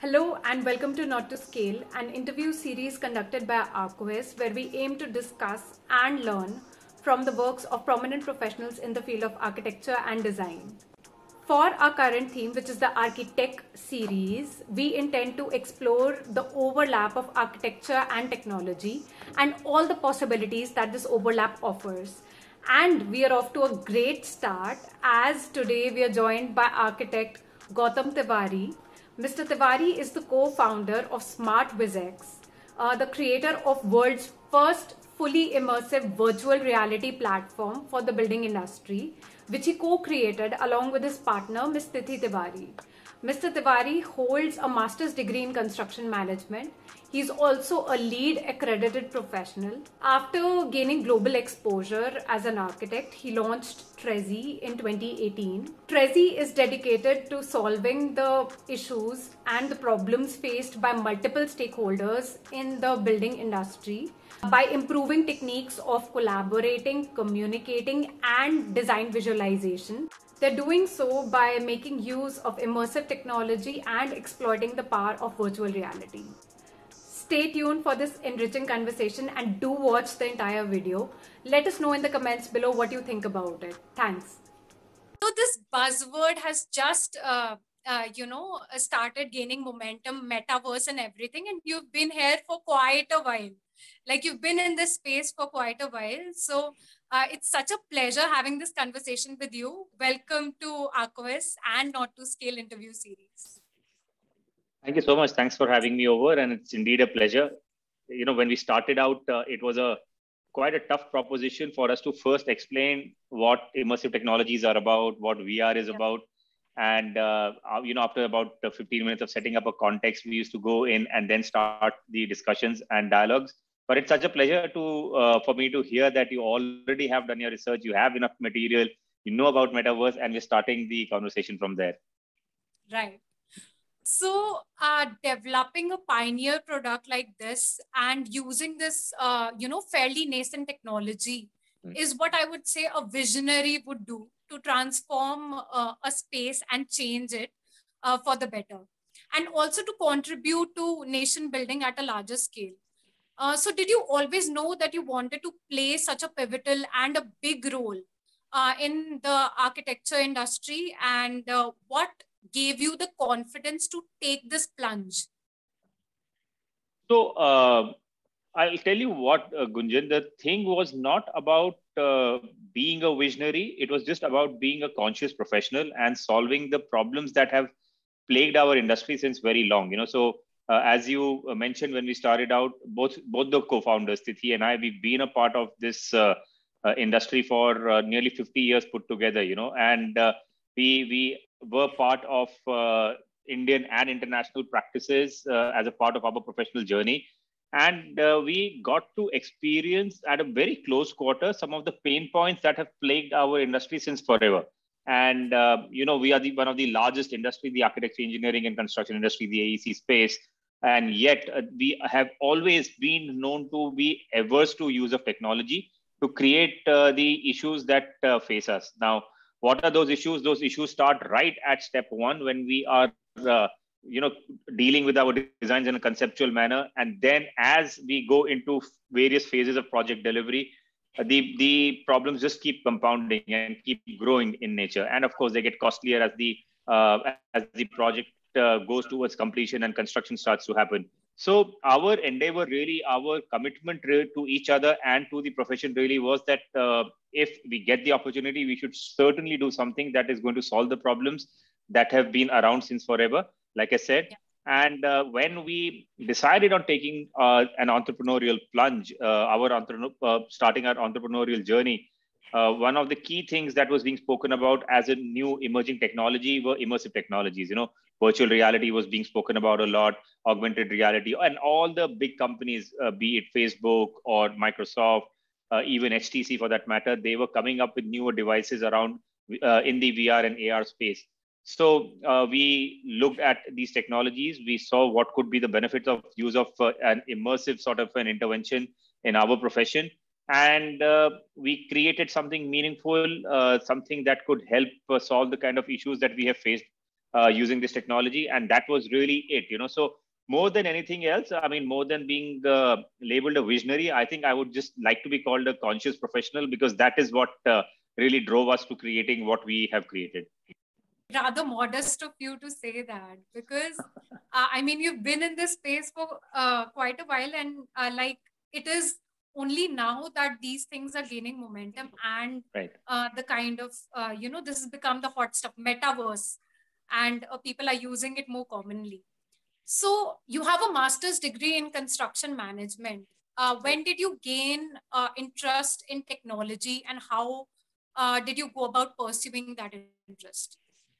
Hello and welcome to Not to Scale, an interview series conducted by Arcohes where we aim to discuss and learn from the works of prominent professionals in the field of architecture and design. For our current theme, which is the Archi-Tech series, we intend to explore the overlap of architecture and technology and all the possibilities that this overlap offers. And we are off to a great start as today we are joined by architect Gautam Tewari, Mr. Tewari is the co-founder of SmartVizX, uh, the creator of world's first fully immersive virtual reality platform for the building industry, which he co-created along with his partner, Ms. Tithi Tewari. Mr. Tewari holds a master's degree in construction management. He's also a LEED accredited professional. After gaining global exposure as an architect, he launched Trezi in 2018. Trezi is dedicated to solving the issues and the problems faced by multiple stakeholders in the building industry by improving techniques of collaborating, communicating, and design visualization. They're doing so by making use of immersive technology and exploiting the power of virtual reality. Stay tuned for this enriching conversation and do watch the entire video. Let us know in the comments below what you think about it. Thanks. So, this buzzword has just uh, uh, you know started gaining momentum metaverse and everything and you've been here for quite a while like you've been in this space for quite a while. So uh, it's such a pleasure having this conversation with you. Welcome to Arcohes and not to scale interview series. Thank you so much. Thanks for having me over and it's indeed a pleasure. You know when we started out uh, it was a quite a tough proposition for us to first explain what immersive technologies are about what vr is yeah. about. And uh, uh, you know after about 15 minutes of setting up a context we used to go in and then start the discussions and dialogues but it's such a pleasure to uh, for me to hear that you already have done your research you have enough material you know about metaverse and we're starting the conversation from there. Right. So uh, developing a pioneer product like this and using this uh, you know fairly nascent technology mm-hmm. is what i would say a visionary would do to transform uh, a space and change it uh, for the better. And also to contribute to nation building at a larger scale uh, so did you always know that you wanted to play such a pivotal and a big role uh, in the architecture industry and uh, what gave you the confidence to take this plunge so uh, I'll tell you what, uh, Gunjan, the thing was not about uh, being a visionary. It was just about being a conscious professional and solving the problems that have plagued our industry since very long. You know, so uh, as you uh, mentioned when we started out, both both the co-founders, Tithi and I, we've been a part of this uh, uh, industry for nearly 50 years put together. You know, and we we were part of Indian and international practices as a part of our professional journey and uh, we got to experience at a very close quarter some of the pain points that have plagued our industry since forever and uh, you know we are the one of the largest industry the architecture engineering and construction industry the aec space and yet uh, we have always been known to be averse to use of technology to create uh, the issues that uh, face us. Now what are those issues? Those issues start right at step one when we are uh, you know dealing with our designs in a conceptual manner. And then as we go into various phases of project delivery uh, the the problems just keep compounding and keep growing in nature. And of course they get costlier as the uh, as the project goes towards completion and construction starts to happen so our endeavor really our commitment to each other and to the profession really was that uh, if we get the opportunity we should certainly do something that is going to solve the problems that have been around since forever like I said. Yeah. And uh, when we decided on taking uh, an entrepreneurial plunge, uh, our entre- uh, starting our entrepreneurial journey, uh, one of the key things that was being spoken about as a new emerging technology were immersive technologies. You know, virtual reality was being spoken about a lot, augmented reality, and all the big companies, uh, be it Facebook or Microsoft, even HTC for that matter, they were coming up with newer devices around in the VR and AR space so uh, we looked at these technologies. We saw what could be the benefits of use of uh, an immersive sort of an intervention in our profession. And uh, we created something meaningful, uh, something that could help uh, solve the kind of issues that we have faced uh, using this technology, and that was really it. You know, so more than anything else, I mean, more than being uh, labeled a visionary, I think I would just like to be called a conscious professional because that is what uh, really drove us to creating what we have created rather modest of you to say that because i mean you've been in this space for quite a while and like it is only now that these things are gaining momentum and right. Uh, the kind of uh, you know this has become the hot stuff metaverse and uh, people are using it more commonly. So you have a master's degree in construction management. When did you gain interest in technology and how did you go about pursuing that interest?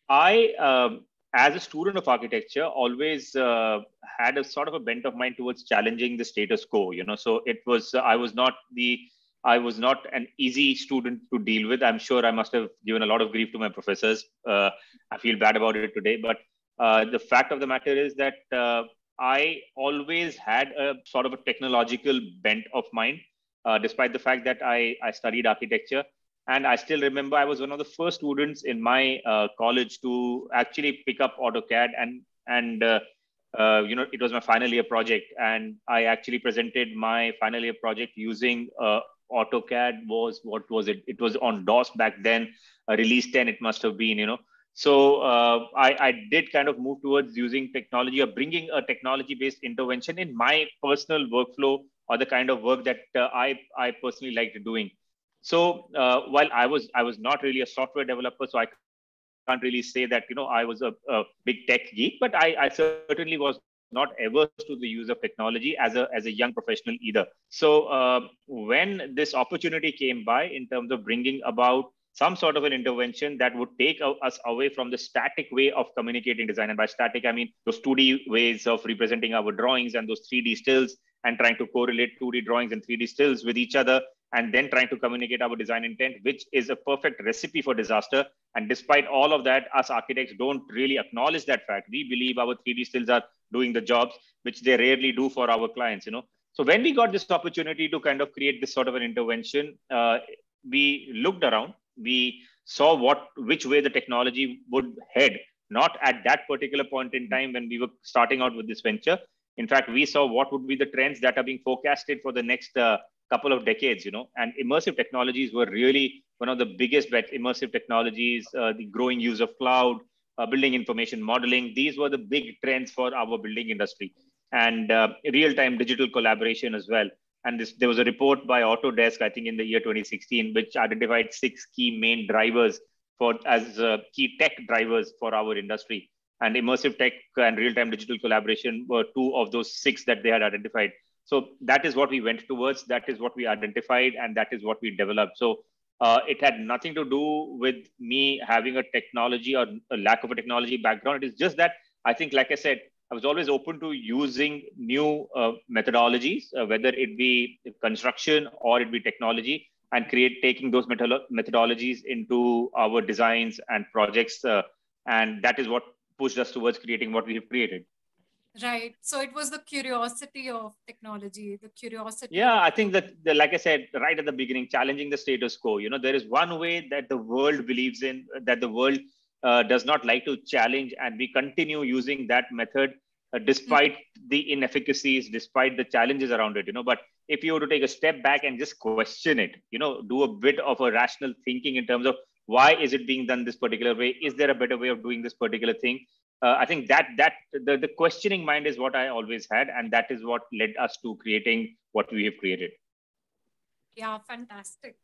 I, um, as a student of architecture, always uh, had a sort of a bent of mind towards challenging the status quo. You know, so it was uh, I was not the I was not an easy student to deal with. I'm sure I must have given a lot of grief to my professors. Uh, I feel bad about it today, but uh, the fact of the matter is that uh, I always had a sort of a technological bent of mind, uh, despite the fact that I, I studied architecture and i still remember i was one of the first students in my uh, college to actually pick up autocad and and uh, uh, you know it was my final year project. And i actually presented my final year project using uh, autocad was what was it? It was on dos back then release 10 it must have been you know. So uh, I, I did kind of move towards using technology or bringing a technology based intervention in my personal workflow or the kind of work that uh, i i personally liked doing so uh, while I was I was not really a software developer, so I can't really say that you know I was a, a big tech geek, but I, I certainly was not averse to the use of technology as a as a young professional either. So uh, when this opportunity came by in terms of bringing about some sort of an intervention that would take us away from the static way of communicating design, and by static I mean those 2D ways of representing our drawings and those 3D stills and trying to correlate 2D drawings and 3D stills with each other and then trying to communicate our design intent, which is a perfect recipe for disaster. And despite all of that, us architects don't really acknowledge that fact. We believe our 3D stills are doing the jobs, which they rarely do for our clients, you know. So when we got this opportunity to kind of create this sort of an intervention, uh, we looked around, we saw what which way the technology would head, not at that particular point in time when we were starting out with this venture. In fact, we saw what would be the trends that are being forecasted for the next uh, couple of decades, you know, and immersive technologies were really one of the biggest bets. Immersive technologies, uh, the growing use of cloud, uh, building information modeling, these were the big trends for our building industry and uh, real-time digital collaboration as well. And this, there was a report by Autodesk, I think in the year 2016, which identified six key main drivers for as uh, key tech drivers for our industry. And immersive tech and real-time digital collaboration were two of those six that they had identified so that is what we went towards that is what we identified and that is what we developed. So uh, it had nothing to do with me having a technology or a lack of a technology background. It is just that i think like i said i was always open to using new uh, methodologies uh, whether it be construction or it be technology and create taking those methodologies into our designs and projects uh, and that is what pushed us towards creating what we have created right. So it was the curiosity of technology the curiosity yeah i think that the, like i said right at the beginning challenging the status quo. You know there is one way that the world believes in that the world uh, does not like to challenge and we continue using that method uh, despite mm-hmm. the inefficacies despite the challenges around it you know. But if you were to take a step back and just question it you know do a bit of a rational thinking in terms of why is it being done this particular way? Is there a better way of doing this particular thing uh, I think that that the, the questioning mind is what I always had, and that is what led us to creating what we have created. Yeah, fantastic.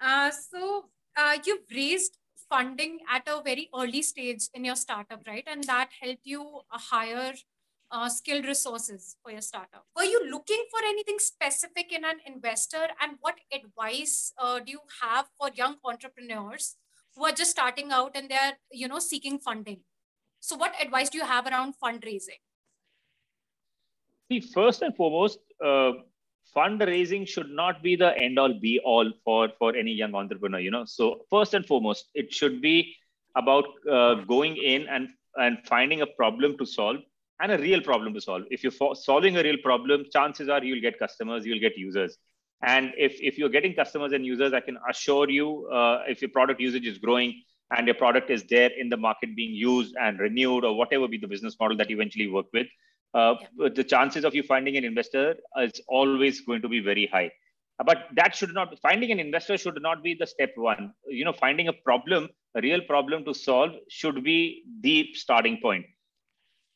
Uh, so uh, you've raised funding at a very early stage in your startup, right? And that helped you uh, hire uh, skilled resources for your startup. Were you looking for anything specific in an investor, and what advice uh, do you have for young entrepreneurs who are just starting out and they're you know seeking funding? So, what advice do you have around fundraising? See, first and foremost, uh, fundraising should not be the end all be all for for any young entrepreneur. You know, so first and foremost, it should be about uh, going in and and finding a problem to solve and a real problem to solve. If you're solving a real problem, chances are you'll get customers, you'll get users. And if, if you're getting customers and users, I can assure you, uh, if your product usage is growing and your product is there in the market being used and renewed or whatever be the business model that you eventually work with, uh, yeah. the chances of you finding an investor is always going to be very high. But that should not finding an investor should not be the step one. You know, finding a problem, a real problem to solve, should be the starting point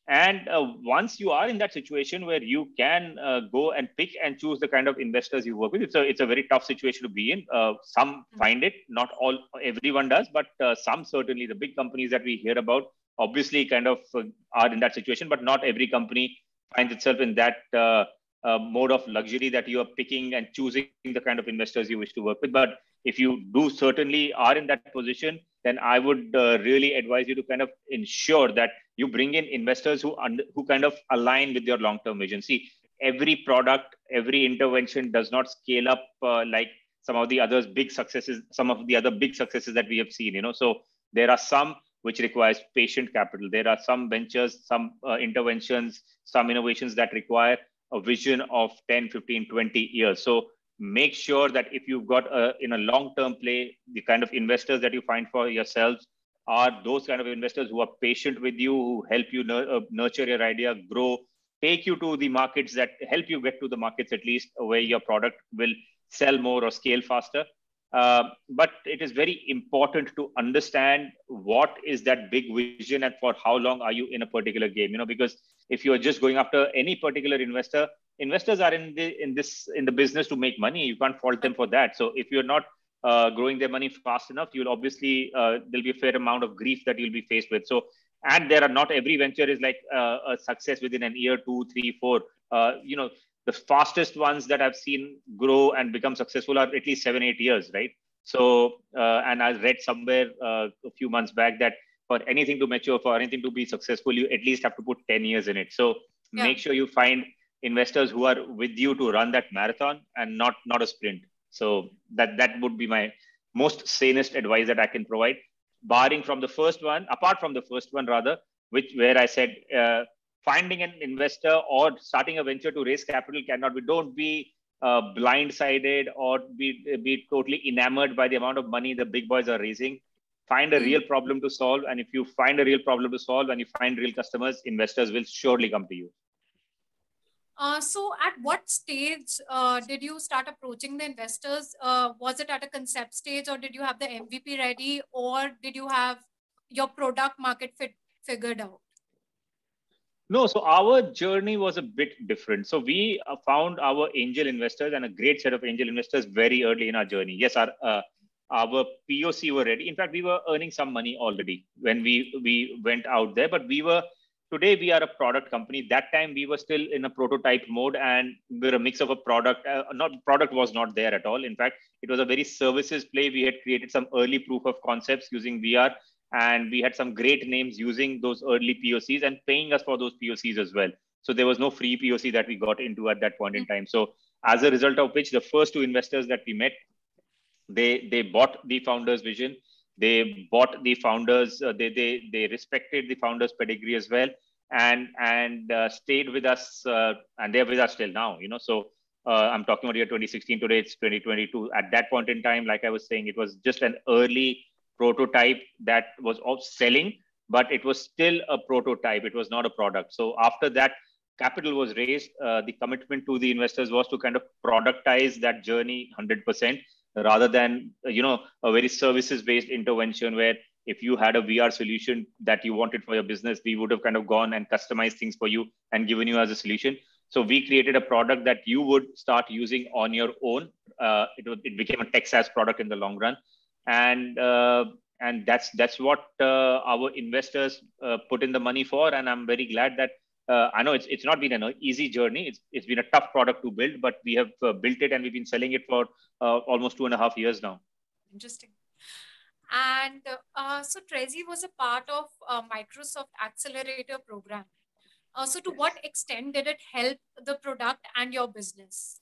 and uh, once you are in that situation where you can uh, go and pick and choose the kind of investors you work with, it's a it's a very tough situation to be in. Uh, some mm-hmm. find it, not all, everyone does, but uh, some certainly. The big companies that we hear about obviously kind of uh, are in that situation, but not every company finds itself in that uh, mode of luxury that you are picking and choosing the kind of investors you wish to work with. But if you do certainly are in that position, then I would really advise you to kind of ensure that you bring in investors who under, who kind of align with your long term vision. See every product every intervention does not scale up uh, like some of the others big successes some of the other big successes that we have seen you know. So there are some which requires patient capital. There are some ventures some uh, interventions some innovations that require a vision of 10 15 20 years. So make sure that if you've got a, in a long term play the kind of investors that you find for yourselves are those kind of investors who are patient with you, who help you uh, nurture your idea, grow, take you to the markets that help you get to the markets at least where your product will sell more or scale faster. Uh, but it is very important to understand what is that big vision and for how long are you in a particular game you know because if you're just going after any particular investor investors are in the in this in the business to make money you can't fault them for that so if you're not uh, growing their money fast enough, you'll obviously uh, there'll be a fair amount of grief that you'll be faced with. So, and there are not every venture is like uh, a success within an year, two, three, four. Uh, you know, the fastest ones that I've seen grow and become successful are at least seven, eight years, right? So, uh, and I read somewhere uh, a few months back that for anything to mature, for anything to be successful, you at least have to put 10 years in it. So, yeah. make sure you find investors who are with you to run that marathon and not not a sprint so that that would be my most sanest advice that I can provide, barring from the first one, apart from the first one rather, which where I said uh, finding an investor or starting a venture to raise capital cannot be. Don't be uh, blindsided or be be totally enamored by the amount of money the big boys are raising. Find a real problem to solve, and if you find a real problem to solve and you find real customers, investors will surely come to you. Uh, so at what stage uh, did you start approaching the investors? Uh, was it at a concept stage or did you have the MVP ready or did you have your product market fit figured out? No, so our journey was a bit different. So we uh, found our angel investors and a great set of angel investors very early in our journey. Yes, our uh, our POC were ready. In fact, we were earning some money already when we we went out there, but we were today we are a product company. That time we were still in a prototype mode and we are a mix of a product uh, not product was not there at all. In fact it was a very services play. We had created some early proof of concepts using vr and we had some great names using those early pocs and paying us for those pocs as well. So there was no free poc that we got into at that point in time. So as a result of which the first two investors that we met they they bought the founders vision. They bought the founders uh, they, they they respected the founders pedigree as well and and uh, stayed with us uh, and they're with us till now you know. So uh, i'm talking about year 2016 today it's 2022 at that point in time like i was saying it was just an early prototype that was of selling but it was still a prototype. It was not a product. So after that capital was raised. Uh, the commitment to the investors was to kind of productize that journey 100% rather than you know a very services based intervention where if you had a VR solution that you wanted for your business, we would have kind of gone and customized things for you and given you as a solution. So we created a product that you would start using on your own. Uh, it, it became a tech product in the long run, and uh, and that's that's what uh, our investors uh, put in the money for. And I'm very glad that uh, I know it's it's not been an easy journey. It's it's been a tough product to build, but we have uh, built it and we've been selling it for almost two and a half years now. Interesting. And uh, so Trezi was a part of uh, Microsoft Accelerator program. Uh, so to what extent did it help the product and your business?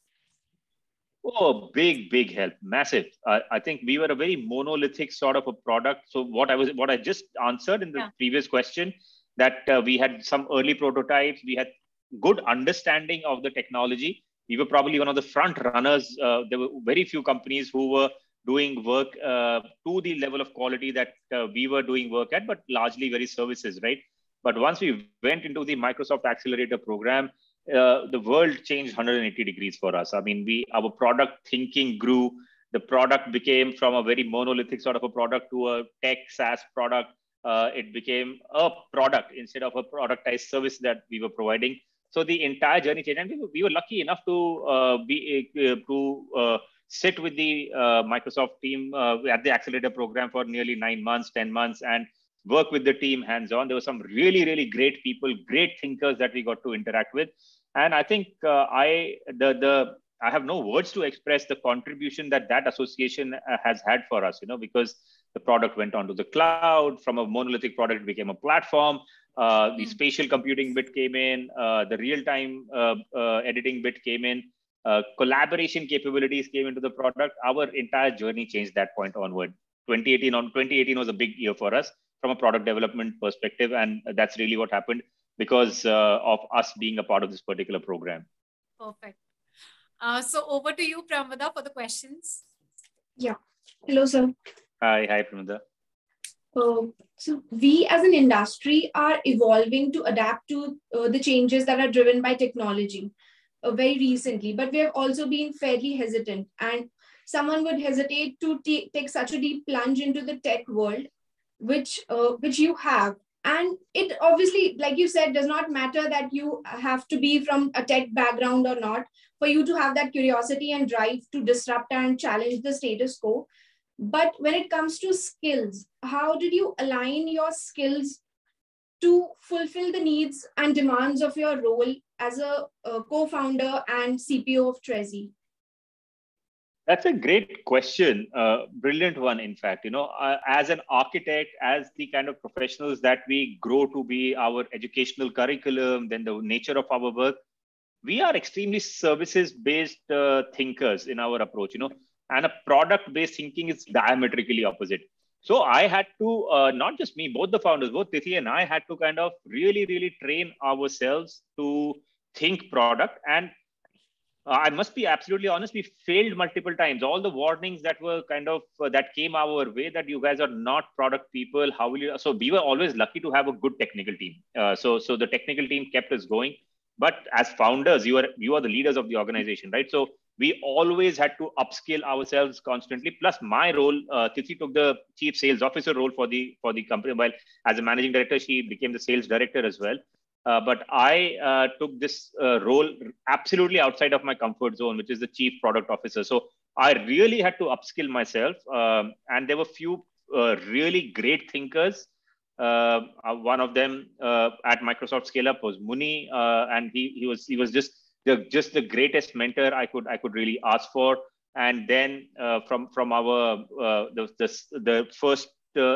Oh, big, big help, massive. I think we were a very monolithic sort of a product. So what I was, what I just answered in the yeah. previous question, that uh, we had some early prototypes, we had good understanding of the technology, we were probably one of the front runners. Uh, there were very few companies who were doing work uh, to the level of quality that uh, we were doing work at, but largely very services, right? But once we went into the Microsoft Accelerator program, uh, the world changed 180 degrees for us. I mean, we our product thinking grew. The product became from a very monolithic sort of a product to a tech SaaS product. Uh, it became a product instead of a productized service that we were providing. So the entire journey changed, and we were, we were lucky enough to uh, be uh, to sit with the Microsoft team at the accelerator program for nearly nine months, ten months, and work with the team hands on. There were some really, really great people, great thinkers that we got to interact with. And I think uh, I the the I have no words to express the contribution that that association uh, has had for us. You know, because the product went onto the cloud from a monolithic product, became a platform. Uh, the hmm. spatial computing bit came in, uh, the real-time uh, uh, editing bit came in, collaboration capabilities came into the product. Our entire journey changed that point onward. 2018 on 2018 was a big year for us from a product development perspective. And that's really what happened because uh, of us being a part of this particular program. Perfect. Uh, so over to you, Pramada, for the questions. Yeah. Hello, sir. Hi, hi, Pramada. Uh, so we as an industry are evolving to adapt to uh, the changes that are driven by technology uh, very recently, but we have also been fairly hesitant. And someone would hesitate to take such a deep plunge into the tech world which uh, which you have. And it obviously like you said does not matter that you have to be from a tech background or not. For you to have that curiosity and drive to disrupt and challenge the status quo. But when it comes to skills how did you align your skills to fulfill the needs and demands of your role as a, a co-founder and cpo of trezi that's a great question. Uh, brilliant one, in fact. You know, uh, as an architect, as the kind of professionals that we grow to be, our educational curriculum, then the nature of our work, we are extremely services-based uh, thinkers in our approach. You know, and a product-based thinking is diametrically opposite. So I had to, uh, not just me, both the founders, both Tithi and I had to kind of really, really train ourselves to think product and uh, I must be absolutely honest. We failed multiple times. All the warnings that were kind of uh, that came our way that you guys are not product people. How will you? So we were always lucky to have a good technical team. Uh, so so the technical team kept us going. But as founders, you are you are the leaders of the organization, right? So we always had to upskill ourselves constantly. Plus, my role, uh, Tithi took the chief sales officer role for the for the company. While as a managing director, she became the sales director as well. Uh, but I uh, took this uh, role absolutely outside of my comfort zone, which is the chief product officer. So I really had to upskill myself. Um, and there were few uh, really great thinkers. Uh, one of them at Microsoft Scale Up was Muni, and he he was he was just the just the greatest mentor I could I could really ask for. And then from from our the, the the first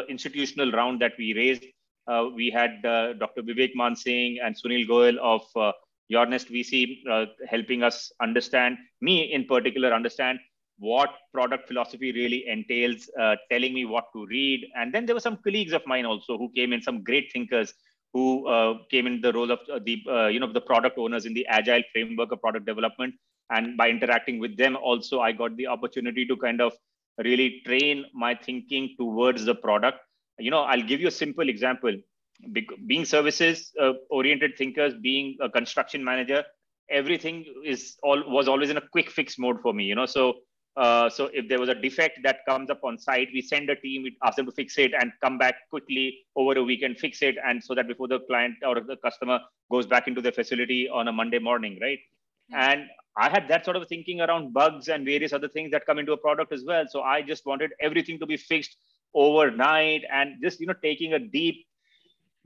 institutional round that we raised uh, we had uh, Dr. Vivek Mansingh and Sunil Goel of uh, Yournest VC uh, helping us understand, me in particular, understand what product philosophy really entails, uh, telling me what to read. And then there were some colleagues of mine also who came in, some great thinkers who uh, came in the role of the, you know, the product owners in the agile framework of product development. And by interacting with them also, I got the opportunity to kind of really train my thinking towards the product. You know i'll give you a simple example. Be- being services uh, oriented thinkers being a construction manager everything is all was always in a quick fix mode for me you know. So uh, so if there was a defect that comes up on site we send a team we ask them to fix it and come back quickly over a weekend fix it. And so that before the client or the customer goes back into the facility on a monday morning right? And i had that sort of thinking around bugs and various other things that come into a product as well. So i just wanted everything to be fixed overnight and just you know taking a deep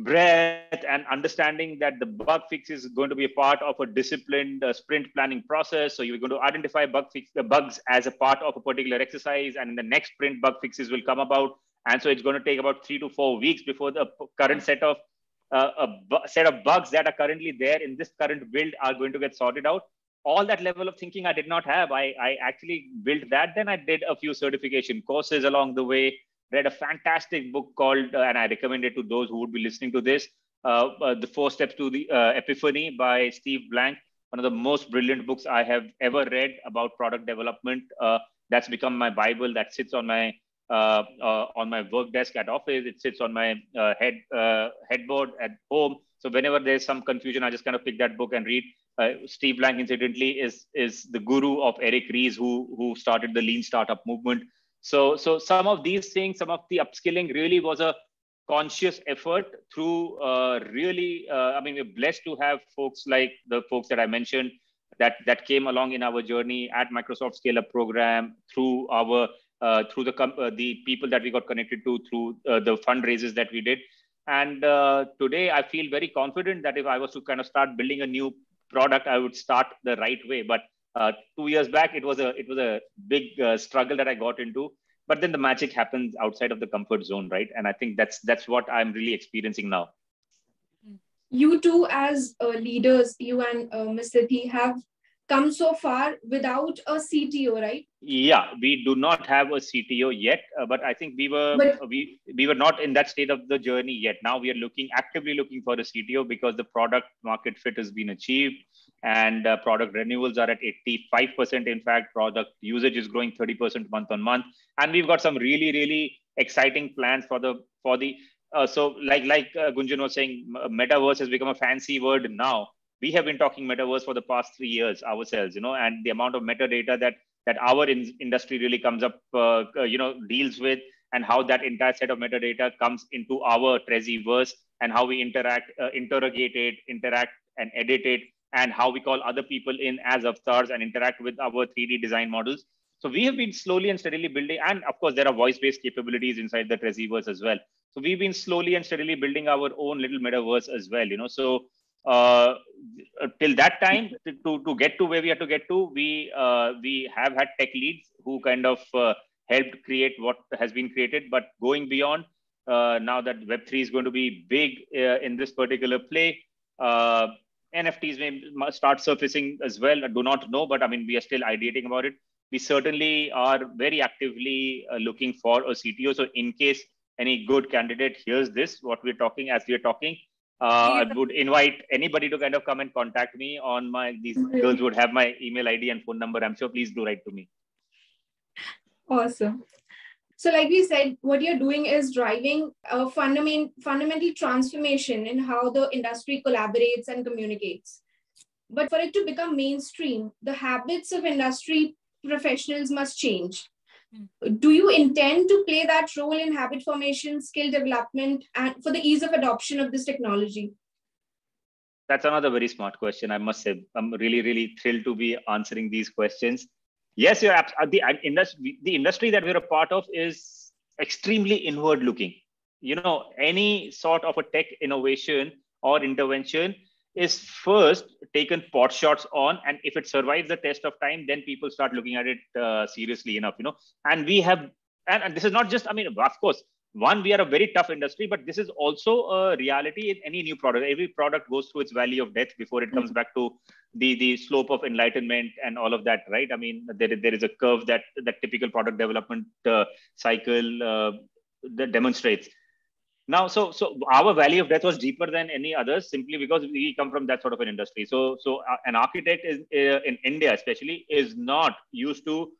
breath and understanding that the bug fix is going to be a part of a disciplined uh, sprint planning process. So you're going to identify bug fix the bugs as a part of a particular exercise and in the next sprint bug fixes will come about. And so it's going to take about three to four weeks before the current set of uh, a set of bugs that are currently there in this current build are going to get sorted out. All that level of thinking i did not have. I, I actually built that. Then i did a few certification courses along the way read a fantastic book called, uh, and I recommend it to those who would be listening to this, uh, uh, The Four Steps to the Epiphany by Steve Blank. one of the most brilliant books I have ever read about product development. That's become my Bible that sits on my uh, uh, on my work desk at office. It sits on my uh, head headboard at home. So whenever there's some confusion, I just kind of pick that book and read. Steve Blank, incidentally, is is the guru of Eric Ries, who who started the lean startup movement. So so some of these things, some of the upskilling really was a conscious effort through uh, really. I mean, we're blessed to have folks like the folks that I mentioned that that came along in our journey at Microsoft Scale Up program through our uh, through the uh, the people that we got connected to through uh, the fundraisers that we did. And uh, today, I feel very confident that if I was to kind of start building a new product, I would start the right way. But uh, two years back, it was a it was a big uh, struggle that I got into. But then the magic happens outside of the comfort zone, right? And I think that's that's what I'm really experiencing now. You two, as leaders, you and uh, Ms. have come so far without a CTO, right? Yeah, we do not have a CTO yet, uh, but I think we were but, we we were not in that state of the journey yet. Now we are looking actively looking for a CTO because the product market fit has been achieved, and uh, product renewals are at 85%. In fact, product usage is growing 30% month on month, and we've got some really really exciting plans for the for the. Uh, so like like uh, Gunjan was saying, metaverse has become a fancy word now we have been talking metaverse for the past three years ourselves you know and the amount of metadata that that our in- industry really comes up uh, uh, you know deals with and how that entire set of metadata comes into our Treziverse and how we interact uh, interrogate it interact and edit it and how we call other people in as avatars and interact with our 3d design models. So we have been slowly and steadily building and of course there are voice-based capabilities inside the Treziverse as well. So we've been slowly and steadily building our own little metaverse as well you know. So uh, till that time to, to get to where we have to get to we uh, we have had tech leads who kind of uh, helped create what has been created. But going beyond uh, now that web3 is going to be big uh, in this particular play uh, nfts may start surfacing as well i do not know but i mean we are still ideating about it we certainly are very actively looking for a cto so in case any good candidate hears this what we're talking as we're talking uh, I would invite anybody to kind of come and contact me on my, these girls would have my email ID and phone number. I'm sure please do write to me. Awesome. So like we said, what you're doing is driving a fundament, fundamental transformation in how the industry collaborates and communicates. But for it to become mainstream, the habits of industry professionals must change. Hmm. Do you intend to play that role in habit formation, skill development, and for the ease of adoption of this technology? That's another very smart question. I must say, I'm really, really thrilled to be answering these questions. Yes, you're uh, the industry. The industry that we're a part of is extremely inward-looking. You know, any sort of a tech innovation or intervention is first taken pot shots on and if it survives the test of time then people start looking at it uh, seriously enough you know and we have and, and this is not just i mean of course one we are a very tough industry but this is also a reality in any new product. Every product goes through its valley of death before it comes back to the the slope of enlightenment and all of that right? I mean there, there is a curve that that typical product development uh, cycle uh, that demonstrates. Now, so so our valley of death was deeper than any others simply because we come from that sort of an industry. So so uh, an architect is uh, in India especially is not used to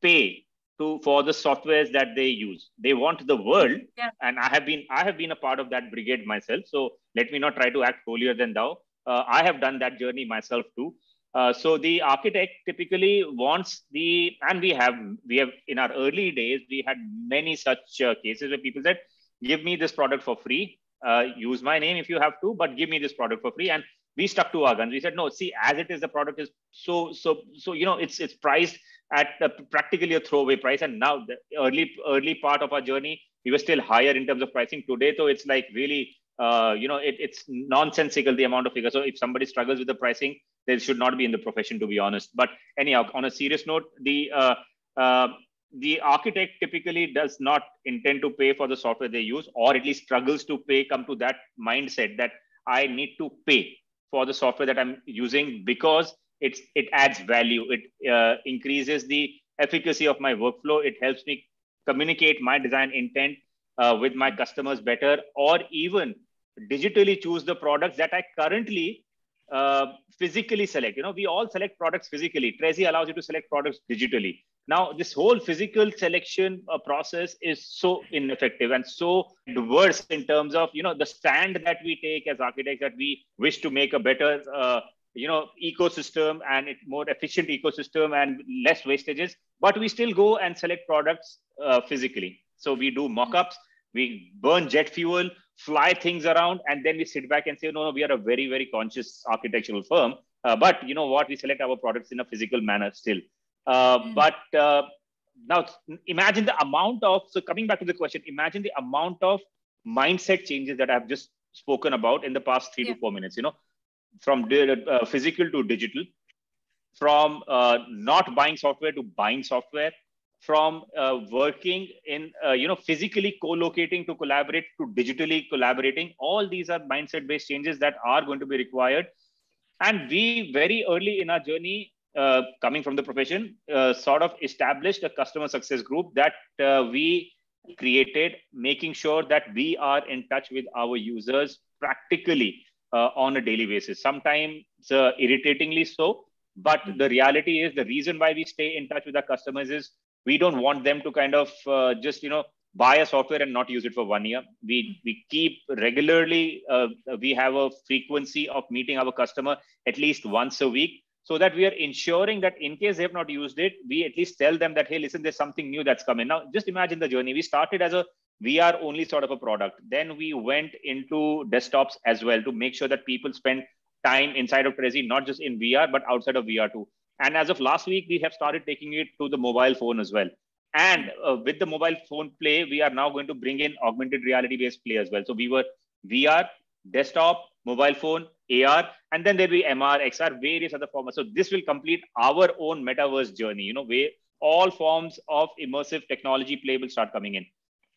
pay to for the softwares that they use. They want the world, yeah. and I have been I have been a part of that brigade myself. So let me not try to act holier than thou. Uh, I have done that journey myself too. Uh, so the architect typically wants the and we have we have in our early days we had many such uh, cases where people said give me this product for free. Uh, use my name if you have to, but give me this product for free. And we stuck to our guns. We said, no, see, as it is, the product is so, so, so, you know, it's, it's priced at a, practically a throwaway price. And now the early, early part of our journey, we were still higher in terms of pricing. Today, though, it's like really, uh, you know, it, it's nonsensical, the amount of figures. So if somebody struggles with the pricing, they should not be in the profession, to be honest. But anyhow, on a serious note, the, uh, uh, the architect typically does not intend to pay for the software they use or at least struggles to pay come to that mindset that i need to pay for the software that i'm using because it's it adds value it uh, increases the efficacy of my workflow it helps me communicate my design intent uh, with my customers better or even digitally choose the products that i currently uh, physically select. You know, we all select products physically. Trezi allows you to select products digitally. Now, this whole physical selection uh, process is so ineffective and so diverse in terms of, you know, the stand that we take as architects that we wish to make a better, uh, you know, ecosystem and it more efficient ecosystem and less wastages. But we still go and select products uh, physically. So we do mock-ups, we burn jet fuel, fly things around, and then we sit back and say, no, no, we are a very, very conscious architectural firm. Uh, but you know what? We select our products in a physical manner still. Uh, mm. But uh, now imagine the amount of, so coming back to the question, imagine the amount of mindset changes that I've just spoken about in the past three yeah. to four minutes, you know, from uh, physical to digital, from uh, not buying software to buying software, from uh, working in uh, you know physically co-locating to collaborate to digitally collaborating. All these are mindset based changes that are going to be required. And we very early in our journey uh, coming from the profession uh, sort of established a customer success group that we created making sure that we are in touch with our users practically uh, on a daily basis. Sometimes irritatingly so but the reality is the reason why we stay in touch with our customers is we don't want them to kind of uh, just you know buy a software and not use it for one year. We we keep regularly uh, we have a frequency of meeting our customer at least once a week so that we are ensuring that in case they have not used it we at least tell them that hey listen there's something new that's coming. Now just imagine the journey. We started as a VR only sort of a product then we went into desktops as well to make sure that people spend time inside of Trezi, not just in VR, but outside of VR too. And as of last week, we have started taking it to the mobile phone as well. And uh, with the mobile phone play, we are now going to bring in augmented reality based play as well. So we were VR, desktop, mobile phone, AR, and then there'll be MR, XR, various other formats. So this will complete our own metaverse journey, you know, where all forms of immersive technology play will start coming in.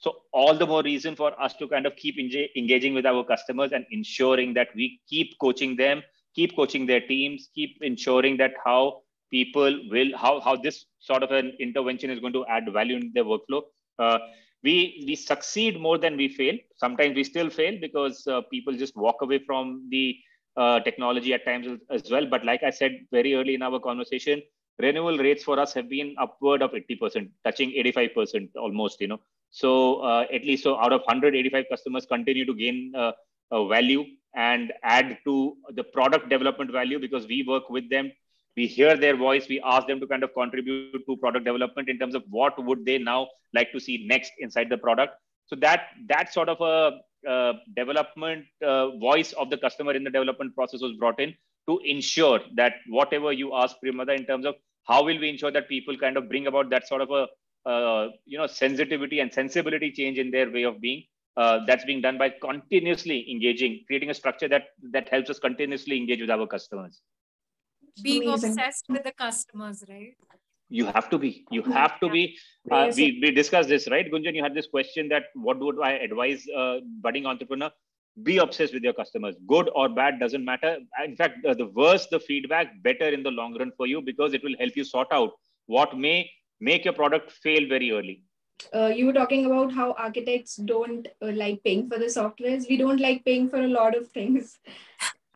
So all the more reason for us to kind of keep engaging with our customers and ensuring that we keep coaching them, keep coaching their teams, keep ensuring that how people will how how this sort of an intervention is going to add value in their workflow. Uh, we we succeed more than we fail. Sometimes we still fail because uh, people just walk away from the uh, technology at times as well. But like I said very early in our conversation, renewal rates for us have been upward of 80%, touching 85% almost. You know, so uh, at least so out of 185 customers continue to gain uh, uh, value and add to the product development value because we work with them. We hear their voice. We ask them to kind of contribute to product development in terms of what would they now like to see next inside the product. So that that sort of a uh, development uh, voice of the customer in the development process was brought in to ensure that whatever you ask Priyamada in terms of how will we ensure that people kind of bring about that sort of a uh, you know sensitivity and sensibility change in their way of being uh, that's being done by continuously engaging creating a structure that that helps us continuously engage with our customers being Amazing. obsessed with the customers, right? You have to be. You have to be. Uh, we, we discussed this, right? Gunjan, you had this question that what would I advise uh, budding entrepreneur? Be obsessed with your customers. Good or bad doesn't matter. In fact, uh, the worse the feedback, better in the long run for you because it will help you sort out what may make your product fail very early. Uh, you were talking about how architects don't uh, like paying for the softwares. We don't like paying for a lot of things.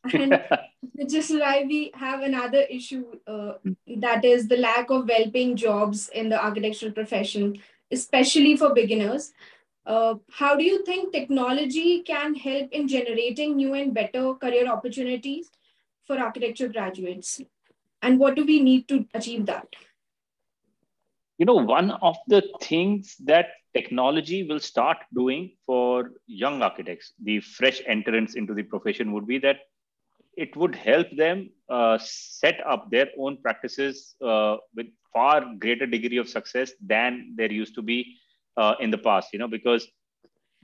and which is why we have another issue uh, that is the lack of well-paying jobs in the architectural profession especially for beginners uh, how do you think technology can help in generating new and better career opportunities for architecture graduates and what do we need to achieve that you know one of the things that technology will start doing for young architects the fresh entrants into the profession would be that it would help them uh, set up their own practices uh, with far greater degree of success than there used to be uh, in the past you know because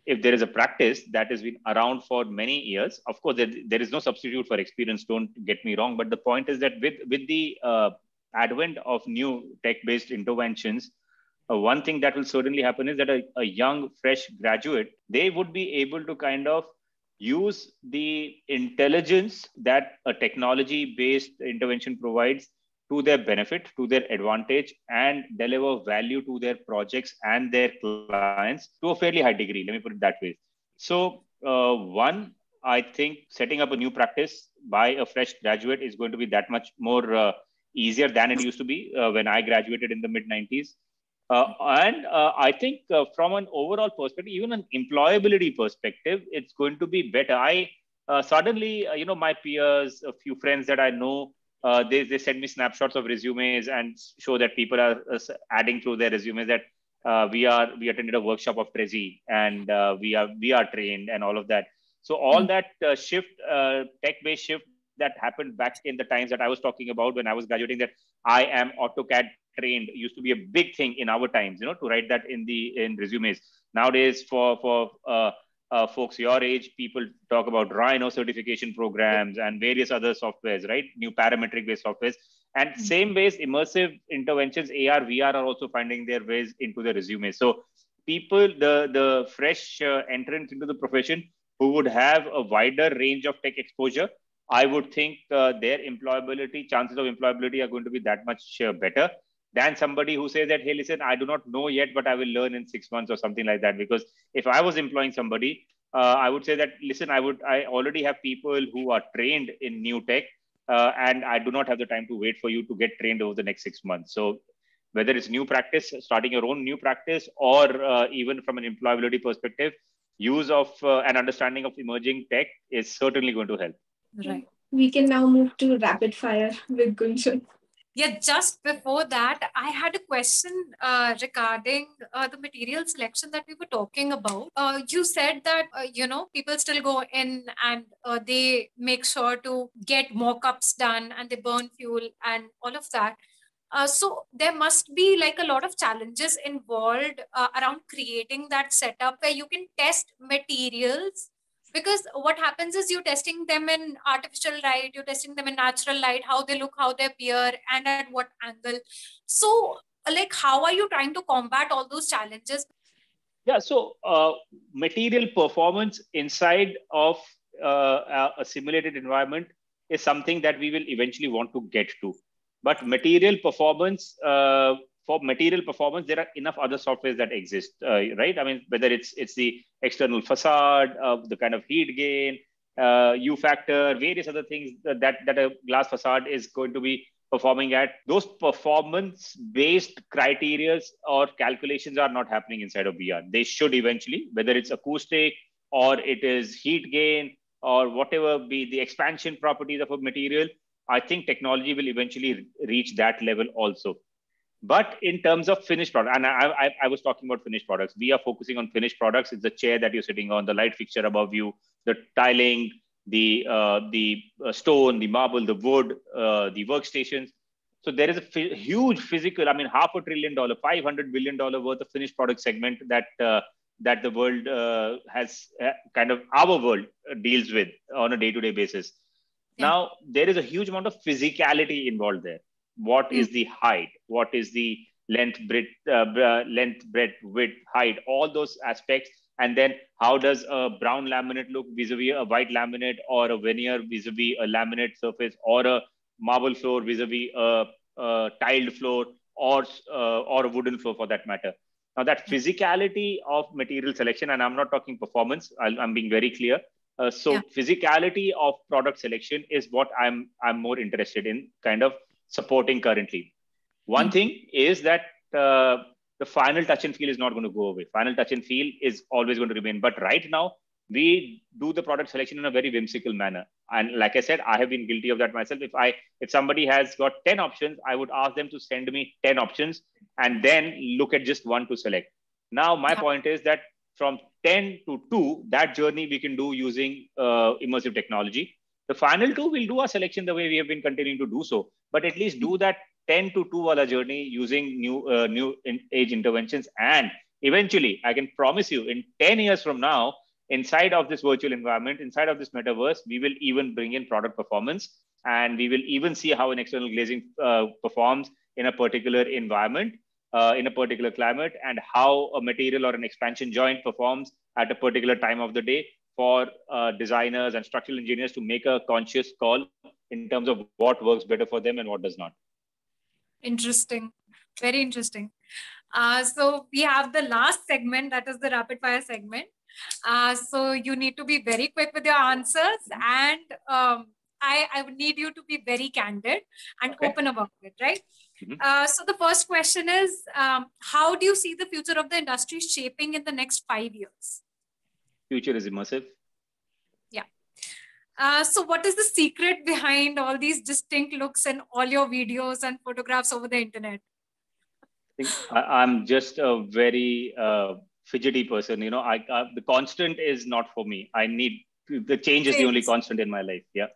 if there is a practice that has been around for many years of course there, there is no substitute for experience don't get me wrong but the point is that with with the uh, advent of new tech based interventions uh, one thing that will certainly happen is that a, a young fresh graduate they would be able to kind of use the intelligence that a technology based intervention provides to their benefit, to their advantage, and deliver value to their projects and their clients to a fairly high degree. Let me put it that way. So, uh, one, I think setting up a new practice by a fresh graduate is going to be that much more uh, easier than it used to be uh, when I graduated in the mid 90s. Uh, and uh, I think uh, from an overall perspective, even an employability perspective, it's going to be better. I uh, suddenly, you know, my peers, a few friends that I know, they, they send me snapshots of resumes and show that people are adding through their resumes that we are we attended a workshop of Trezi and we are we are trained and all of that so all mm that uh, shift, uh, tech-based shift that happened back in the times that I was talking about when I was graduating, that I am AutoCAD trained, used to be a big thing in our times. You know, to write that in the in resumes. Nowadays, for for uh, uh, folks your age, people talk about Rhino certification programs and various other softwares, right? New parametric-based softwares. And mm-hmm. same ways, immersive interventions, AR, VR are also finding their ways into the resume. So people, the the fresh uh, entrants into the profession who would have a wider range of tech exposure, I would think uh, their employability, chances of employability are going to be that much uh, better than somebody who says that, hey, listen, I do not know yet, but I will learn in six months or something like that. Because if I was employing somebody, uh, I would say that, listen, I would, I already have people who are trained in new tech, uh, and I do not have the time to wait for you to get trained over the next six months. So whether it's new practice, starting your own new practice, or uh, even from an employability perspective, use of uh, an understanding of emerging tech is certainly going to help. Right. We can now move to rapid fire with Gunjan. Yeah, just before that, I had a question uh, regarding uh, the material selection that we were talking about. Uh, you said that, uh, you know, people still go in and uh, they make sure to get mock ups done and they burn fuel and all of that. Uh, so there must be like a lot of challenges involved uh, around creating that setup where you can test materials because what happens is you're testing them in artificial light you're testing them in natural light how they look how they appear and at what angle. So like how are you trying to combat all those challenges? Yeah so uh, material performance inside of uh, a simulated environment is something that we will eventually want to get to. But material performance, uh, for material performance, there are enough other softwares that exist, uh, right? I mean, whether it's it's the external facade, uh, the kind of heat gain, uh, U factor, various other things that that a glass facade is going to be performing at. Those performance-based criteria or calculations are not happening inside of VR. They should eventually, whether it's acoustic or it is heat gain or whatever be the expansion properties of a material I think technology will eventually reach that level also. But in terms of finished product, and I, I, I, was talking about finished products, we are focusing on finished products. It's the chair that you're sitting on, the light fixture above you, the tiling, the uh, the uh, stone, the marble, the wood, uh, the workstations. So there is a f- huge physical, I mean, half a trillion dollar, five hundred billion dollar worth of finished product segment that uh, that the world uh, has uh, kind of our world deals with on a day to day basis. Yeah. Now, there is a huge amount of physicality involved there. What mm. is the height? What is the length, breadth, uh, length, breadth, width, height? All those aspects. And then, how does a brown laminate look vis-a-vis a white laminate, or a veneer vis-a-vis a laminate surface, or a marble floor vis-a-vis a, a tiled floor, or uh, or a wooden floor for that matter? Now, that physicality of material selection, and I'm not talking performance. i am being very clear uh, so yeah. physicality of product selection is what I'm I'm more interested in kind of supporting currently. One mm-hmm. thing is that uh, the final touch and feel is not going to go away. Final touch and feel is always going to remain. But right now, we do the product selection in a very whimsical manner. And like I said, I have been guilty of that myself. If I if somebody has got 10 options, I would ask them to send me 10 options and then look at just one to select. Now, my yeah. point is that from 10 to 2, that journey we can do using uh, immersive technology. The final two will do our selection the way we have been continuing to do so, but at least do that 10 to 2 wala journey using new uh, new in age interventions. And eventually, I can promise you, in 10 years from now, inside of this virtual environment, inside of this metaverse, we will even bring in product performance, and we will even see how an external glazing uh, performs in a particular environment uh, in a particular climate and how a material or an expansion joint performs at a particular time of the day for uh, designers and structural engineers to make a conscious call in terms of what works better for them and what does not. Interesting. Very interesting. Uh, so we have the last segment, that is the rapid fire segment. Uh, so you need to be very quick with your answers and um, I, I would need you to be very candid and okay. open about it, right? Mm-hmm. Uh, so the first question is, um, how do you see the future of the industry shaping in the next five years? Future is immersive. Yeah. Uh, so what is the secret behind all these distinct looks and all your videos and photographs over the internet? I think I'm just a very uh, fidgety person. You know, I, I, the constant is not for me. I need the change is the only constant in my life. Yeah.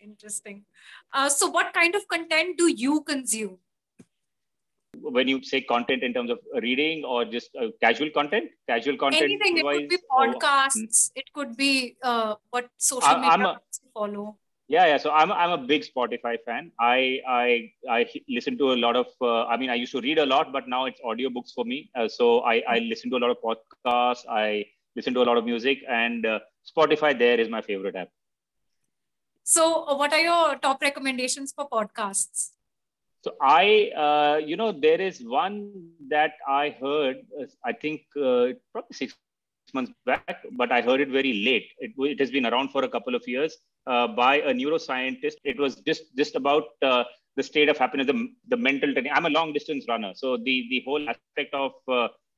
Interesting. Uh, so, what kind of content do you consume? When you say content in terms of reading or just uh, casual content, casual content. Anything. It could be podcasts. Oh, it could be uh, what social media I'm a, follow. Yeah, yeah. So I'm I'm a big Spotify fan. I I I listen to a lot of. Uh, I mean, I used to read a lot, but now it's audiobooks for me. Uh, so I I listen to a lot of podcasts. I listen to a lot of music, and uh, Spotify there is my favorite app. So, uh, what are your top recommendations for podcasts? So, I, uh, you know, there is one that I heard, uh, I think uh, probably six months back, but I heard it very late. It, it has been around for a couple of years uh, by a neuroscientist. It was just just about uh, the state of happiness, the, the mental training. I'm a long distance runner, so the the whole aspect of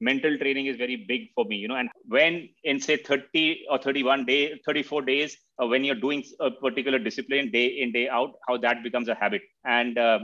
mental training is very big for me you know and when in say 30 or 31 days 34 days uh, when you're doing a particular discipline day in day out how that becomes a habit and uh,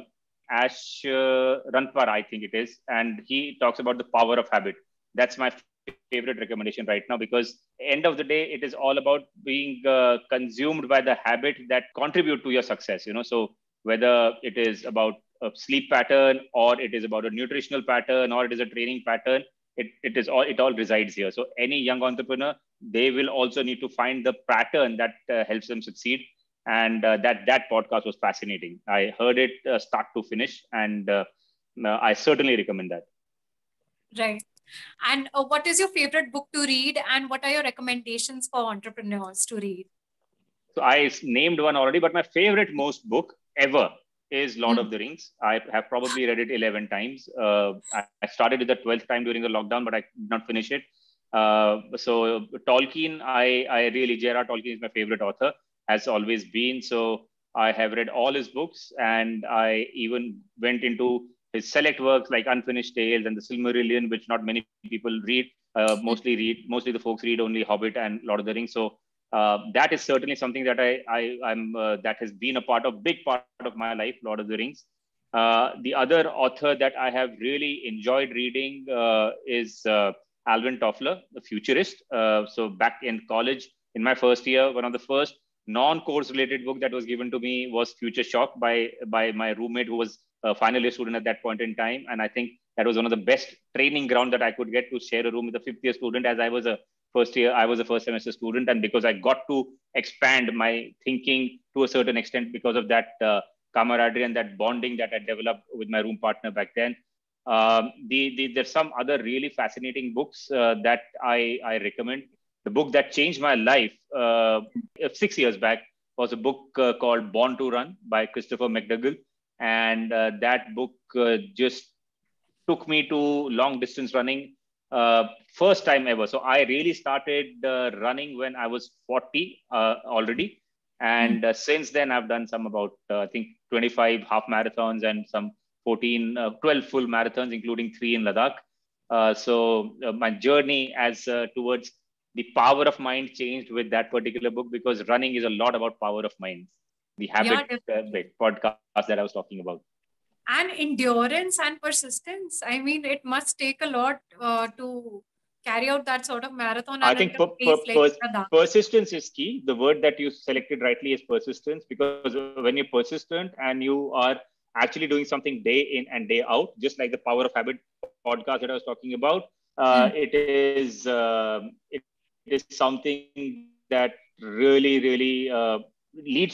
ash uh, ranpar i think it is. And he talks about the power of habit. That's my favorite recommendation right now because end of the day it is all about being uh, consumed by the habit that contribute to your success you know. So whether it is about a sleep pattern or it is about a nutritional pattern or it is a training pattern it, it is all it all resides here. So any young entrepreneur they will also need to find the pattern that uh, helps them succeed and uh, that that podcast was fascinating i heard it uh, start to finish and uh, uh, i certainly recommend that right and uh, what is your favorite book to read and what are your recommendations for entrepreneurs to read so i named one already but my favorite most book ever is Lord mm. of the Rings. I have probably read it 11 times. Uh, I started it the 12th time during the lockdown, but I did not finish it. Uh, so Tolkien, I, I really, J.R.R. Tolkien is my favorite author, has always been. So I have read all his books and I even went into his select works like Unfinished Tales and the Silmarillion, which not many people read. Uh, mostly read, mostly the folks read only Hobbit and Lord of the Rings. So uh, that is certainly something that I, I am uh, that has been a part of big part of my life, Lord of the Rings. Uh, the other author that I have really enjoyed reading uh, is uh, Alvin Toffler, the futurist. so back in college, in my first year, one of the first non-course related book that was given to me was Future Shock by by my roommate who was a final year student at that point in time, and I think that was one of the best training ground that I could get to share a room with a fifth year student as I was a first year i was a first semester student. And because i got to expand my thinking to a certain extent because of that uh, camaraderie and that bonding that i developed with my room partner back then. Um, the, the, there's some other really fascinating books uh, that I, I recommend. The book that changed my life uh, six years back was a book uh, called Born to Run by Christopher McDougall. And uh, that book uh, just took me to long distance running uh, first time ever. So I really started uh, running when I was 40 uh, already. And uh, since then, I've done some about, uh, I think, 25 half marathons and some 14, uh, 12 full marathons, including three in Ladakh. so my journey as towards the power of mind changed with that particular book because running is a lot about power of mind. The habit yeah, podcast that I was talking about. And endurance and persistence. I mean it must take a lot uh, to carry out that sort of marathon i think per, per, per, persistence is key. The word that you selected rightly is persistence because when you're persistent and you are actually doing something day in and day out just like the power of habit podcast that i was talking about uh, mm. it is uh, it is something that really really uh, leads to every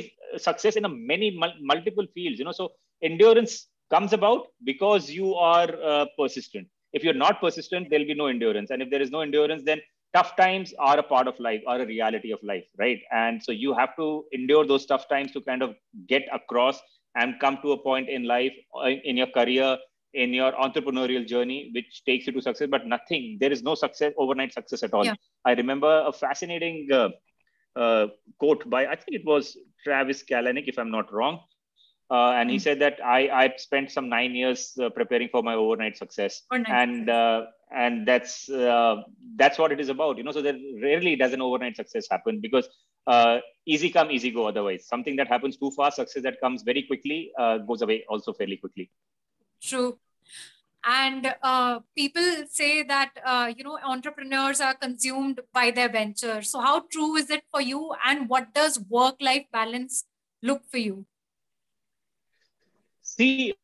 success in a many mul- multiple fields you know so endurance comes about because you are uh, persistent. If you're not persistent, there'll be no endurance. And if there is no endurance, then tough times are a part of life, are a reality of life, right? And so you have to endure those tough times to kind of get across and come to a point in life, uh, in your career, in your entrepreneurial journey which takes you to success but nothing there is no success overnight success at all. Yeah. i remember a fascinating uh, uh, quote by i think it was travis kalanick if i'm not wrong. Uh, and he mm-hmm. said that i i spent some nine years uh, preparing for my overnight success. Overnight and uh, and that's uh, that's what it is about you know so there rarely does an overnight success happen because easy come easy go otherwise. Something that happens too fast success that comes very quickly goes away also fairly quickly True. And uh, people say that uh, you know entrepreneurs are consumed by their venture. So how true is it for you? And what does work-life balance look for you? See,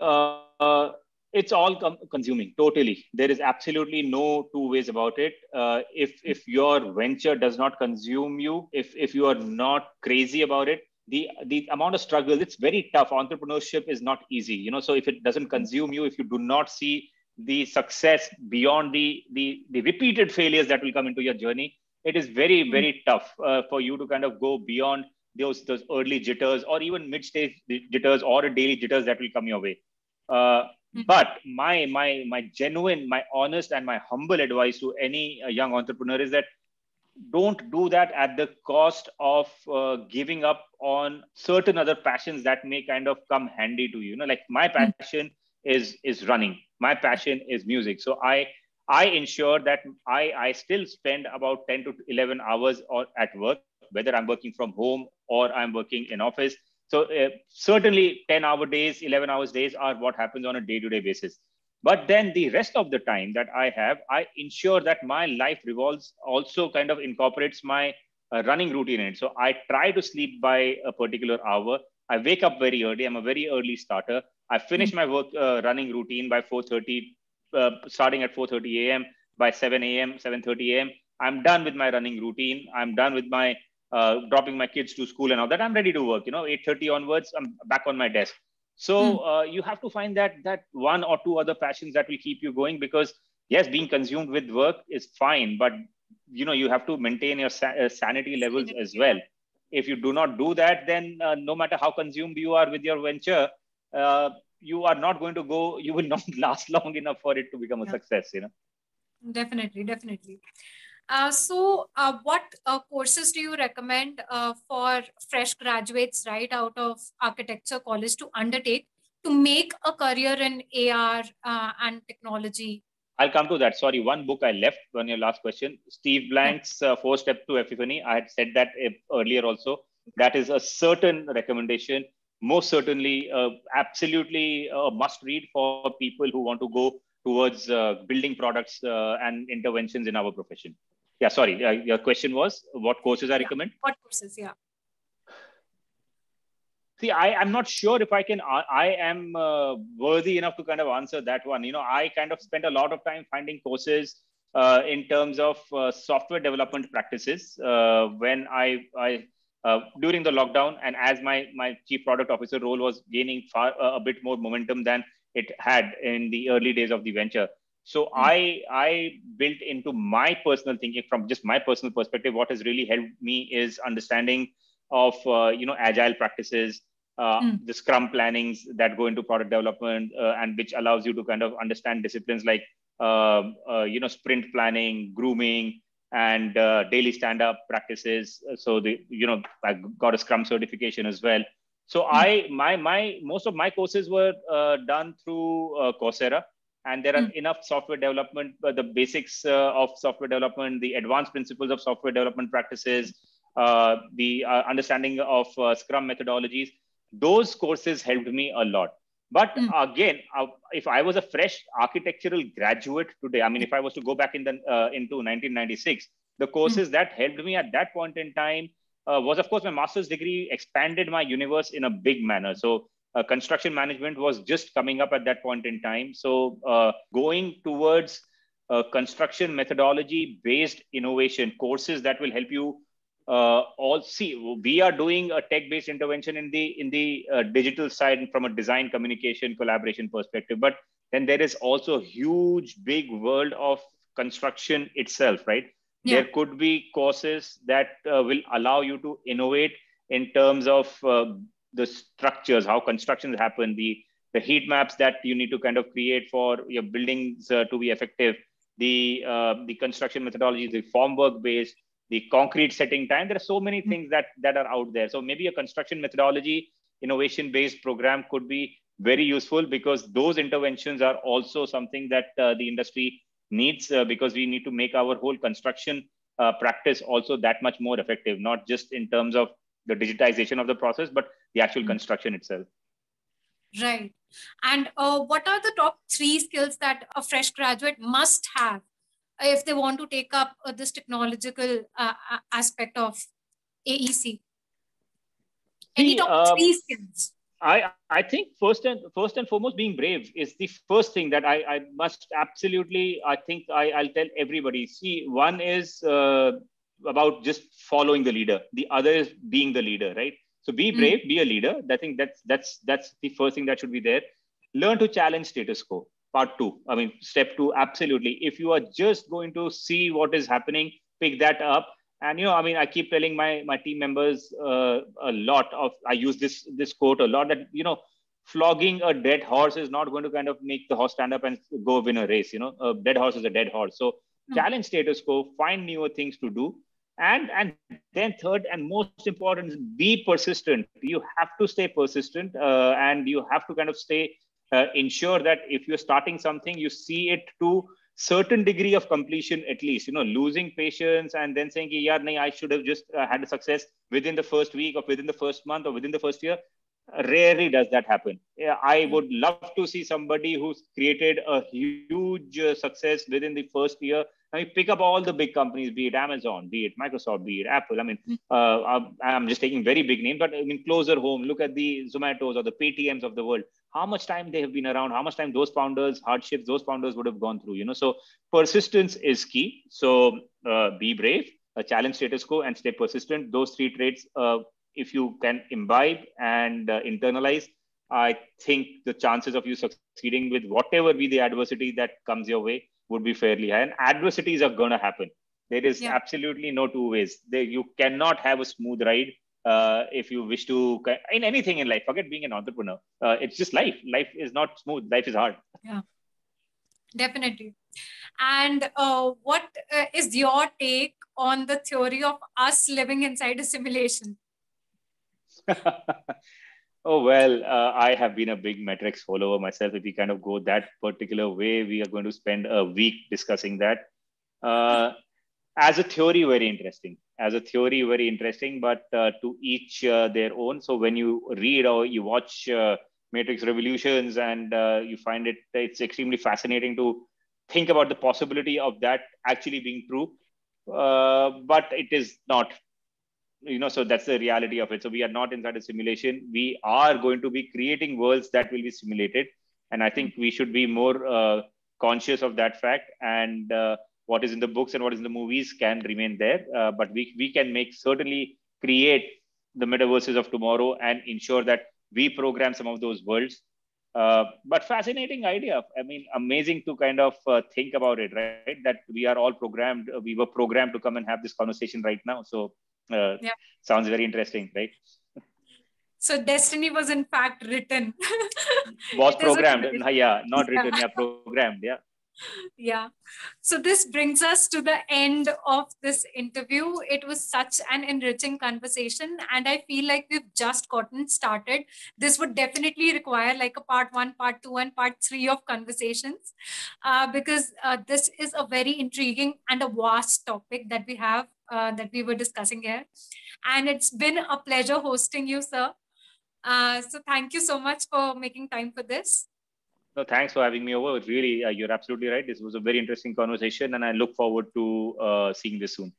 uh, it's all com- consuming totally. There is absolutely no two ways about it. Uh, if if your venture does not consume you, if if you are not crazy about it, the the amount of struggle it's very tough entrepreneurship is not easy you know so if it doesn't consume you if you do not see the success beyond the the, the repeated failures that will come into your journey it is very hmm. very tough uh, for you to kind of go beyond those those early jitters or even mid stage jitters or daily jitters that will come your way uh, hmm. but my my my genuine my honest and my humble advice to any uh, young entrepreneur is that don't do that at the cost of uh, giving up on certain other passions that may kind of come handy to you. You know like my hmm. passion is is running. My passion is music. So i i ensure that i i still spend about 10 to 11 hours or at work whether i'm working from home or i'm working in office. So uh, certainly 10 hour days 11 hours days are what happens on a day to day basis but then the rest of the time that I have, I ensure that my life revolves also kind of incorporates my uh, running routine in it. So I try to sleep by a particular hour. I wake up very early. I'm a very early starter. I finish mm-hmm. my work uh, running routine by 4:30, uh, starting at 4:30 a.m. By 7 a.m., 7:30 a.m. I'm done with my running routine. I'm done with my uh, dropping my kids to school and all that. I'm ready to work. You know, 8:30 onwards, I'm back on my desk so mm. uh, you have to find that that one or two other passions that will keep you going because yes being consumed with work is fine but you know you have to maintain your sa- uh, sanity levels as well. if you do not do that then uh, no matter how consumed you are with your venture uh, you are not going to go you will not last long enough for it to become a success you know. Definitely definitely so, uh, what uh, courses do you recommend uh, for fresh graduates right out of architecture college to undertake to make a career in AR uh, and technology? I'll come to that. Sorry, one book I left on your last question. Steve Blank's uh, Four Step to Epiphany. I had said that earlier also. That is a certain recommendation. Most certainly, absolutely a must read for people who want to go towards building products and interventions in our profession yeah sorry. Uh, your question was what courses i recommend? what courses yeah. See i i'm not sure if i can i, I am uh, worthy enough to kind of answer that one. You know i kind of spent a lot of time finding courses uh, in terms of uh, software development practices uh, when i i uh, during the lockdown and as my my chief product officer role was gaining far a bit more momentum than it had in the early days of the venture so mm-hmm. i i built into my personal thinking from just my personal perspective what has really helped me is understanding of uh, you know agile practices uh, mm. the scrum plannings that go into product development uh, and which allows you to kind of understand disciplines like um, uh, you know sprint planning grooming and uh, daily stand up practices so the you know i got a scrum certification as well so mm. i my my most of my courses were uh, done through coursera and there are mm. enough software development uh, the basics uh, of software development the advanced principles of software development practices uh, the uh, understanding of uh, scrum methodologies those courses helped me a lot but mm. again uh, if i was a fresh architectural graduate today i mean if i was to go back in the into 1996 the courses mm. that helped me at that point in time was of course my master's degree expanded my universe in a big manner so uh, construction management was just coming up at that point in time. So uh, going towards uh, construction methodology based innovation courses that will help you uh, all see we are doing a tech based intervention in the in the uh, digital side from a design communication collaboration perspective but then there is also a huge big world of construction itself right yeah. there could be courses that uh, will allow you to innovate in terms of the structures, how constructions happen, the the heat maps that you need to kind of create for your buildings uh, to be effective, the uh, the construction methodology, the formwork based, the concrete setting time. There are so many hmm. things that that are out there. So maybe a construction methodology innovation based program could be very useful because those interventions are also something that uh, the industry needs uh, because we need to make our whole construction uh, practice also that much more effective, not just in terms of the digitization of the process, but the actual mm-hmm. construction itself. Right. And uh, what are the top three skills that a fresh graduate must have if they want to take up uh, this technological uh, aspect of AEC? Any top um, three skills? I, I think first and first and foremost, being brave is the first thing that I, I must absolutely. I think I, I'll tell everybody. See, one is uh, about just following the leader. The other is being the leader, right? So be hmm. brave, mm. be a leader. I think that's that's that's the first thing that should be there. Learn to challenge status quo. Part two. I mean, step two. Absolutely. If you are just going to see what is happening, pick that up and you know i mean i keep telling my my team members uh, a lot of i use this this quote a lot that you know flogging a dead horse is not going to kind of make the horse stand up and go win a race you know a dead horse is a dead horse so mm-hmm. challenge status quo find newer things to do and and then third and most important is be persistent. You have to stay persistent uh, and you have to kind of stay uh, ensure that if you're starting something you see it to certain degree of completion at least. You know losing patience and then saying yeah nahi, i should have just uh, had a success within the first week or within the first month or within the first year. Rarely does that happen. Yeah, i hmm. would love to see somebody who's created a huge uh, success within the first year I mean, pick up all the big companies, be it Amazon, be it Microsoft, be it Apple. I mean, hmm. uh, I'm just taking very big names, but I mean, closer home, look at the Zomatos or the Paytms of the world how much time they have been around, how much time those founders, hardships those founders would have gone through, you know. So persistence is key. So uh, be brave, uh, challenge status quo, and stay persistent. Those three traits, uh, if you can imbibe and uh, internalize, I think the chances of you succeeding with whatever be the adversity that comes your way would be fairly high. And adversities are going to happen. There is yeah. absolutely no two ways. There, you cannot have a smooth ride uh, if you wish to in anything in life forget being an entrepreneur uh, it's just life life is not smooth life is hard yeah definitely and uh, what uh, is your take on the theory of us living inside a simulation oh well uh, i have been a big matrix follower myself if we kind of go that particular way we are going to spend a week discussing that. Uh, as a theory very interesting. As a theory very interesting but uh, to each uh, their own. So when you read or you watch uh, matrix revolutions and uh, you find it it's extremely fascinating to think about the possibility of that actually being true but it is not you know so that's the reality of it. So we are not inside a simulation. We are going to be creating worlds that will be simulated. And i think we should be more uh, conscious of that fact. And what is in the books and what is in the movies can remain there. Uh, but we, we can make certainly create the metaverses of tomorrow and ensure that we program some of those worlds. Uh, but fascinating idea. I mean amazing to kind of uh, think about it right? That we are all programmed uh, we were programmed to come and have this conversation right now. So uh, yeah. sounds very interesting right so destiny was in fact written was programmed yeah not written yeah programmed yeah yeah. So this brings us to the end of this interview. It was such an enriching conversation, and I feel like we've just gotten started. This would definitely require like a part one, part two, and part three of conversations uh, because uh, this is a very intriguing and a vast topic that we have uh, that we were discussing here. And it's been a pleasure hosting you, sir. Uh, so thank you so much for making time for this. No, thanks for having me over. Really, uh, you're absolutely right. This was a very interesting conversation, and I look forward to uh, seeing this soon.